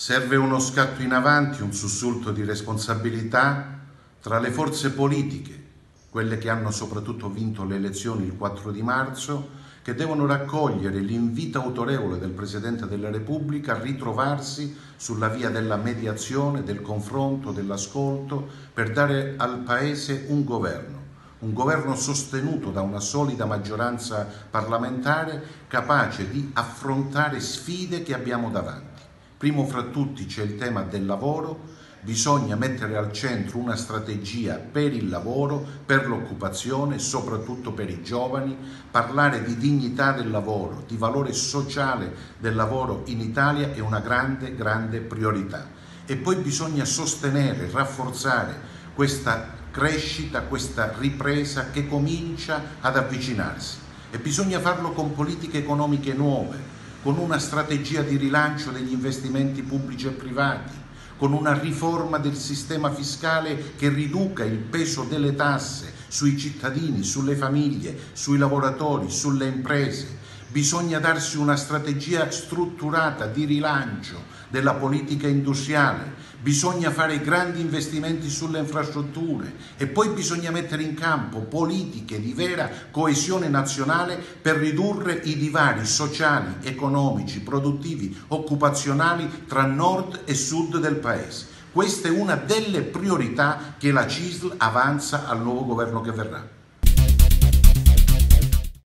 Serve uno scatto in avanti, un sussulto di responsabilità tra le forze politiche, quelle che hanno soprattutto vinto le elezioni il 4 di marzo, che devono raccogliere l'invito autorevole del Presidente della Repubblica a ritrovarsi sulla via della mediazione, del confronto, dell'ascolto, per dare al Paese un governo un governo sostenuto da una solida maggioranza parlamentare capace di affrontare sfide che abbiamo davanti. Primo fra tutti c'è il tema del lavoro, bisogna mettere al centro una strategia per il lavoro, per l'occupazione, soprattutto per i giovani, parlare di dignità del lavoro, di valore sociale del lavoro in Italia è una grande, grande priorità. E poi bisogna sostenere, rafforzare questa crescita, questa ripresa che comincia ad avvicinarsi. E bisogna farlo con politiche economiche nuove, con una strategia di rilancio degli investimenti pubblici e privati, con una riforma del sistema fiscale che riduca il peso delle tasse sui cittadini, sulle famiglie, sui lavoratori, sulle imprese. Bisogna darsi una strategia strutturata di rilancio della politica industriale, bisogna fare grandi investimenti sulle infrastrutture e poi bisogna mettere in campo politiche di vera coesione nazionale per ridurre i divari sociali, economici, produttivi, occupazionali tra nord e sud del Paese. Questa è una delle priorità che la CISL avanza al nuovo governo che verrà.